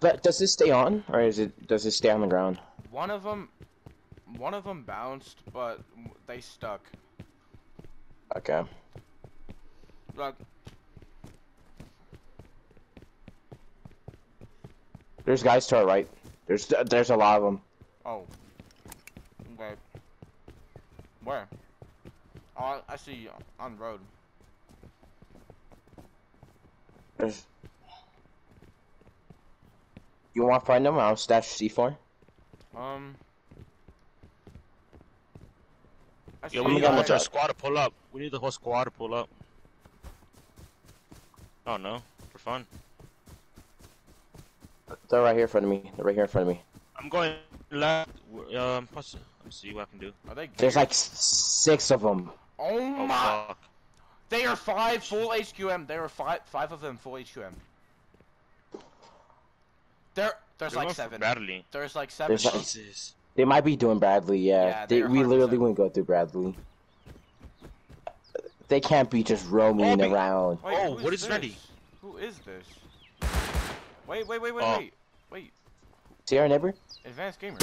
But does this stay on, or is it does it stay on the ground? One of them, one of them bounced, but they stuck. Okay. Look, There's guys to our right. There's there's a lot of them. oh. Okay. Where? Oh, I see you on the road. There's. You want to find them? I'll stash C4. Um. I Yeah, we me need get the whole squad to pull up. We need the whole squad to pull up. Oh no, for fun. They're right here in front of me. They're right here in front of me. I'm going left. Um, plus, let me see what I can do. Are they? There's like six of them. Oh Oh my! fuck. They are five full HQM. There are five, five of them full HQM. There, there's They're like seven. Bradley. There's like seven. There's like- Jesus. They might be doing Bradley. Yeah. Yeah, they, we literally wouldn't go through Bradley. They can't be just roaming Bobby. around. Wait, Oh, who what is this? ready? Who is this? Wait, wait, wait, wait, Oh. wait, wait. See our neighbor? Advanced gamer.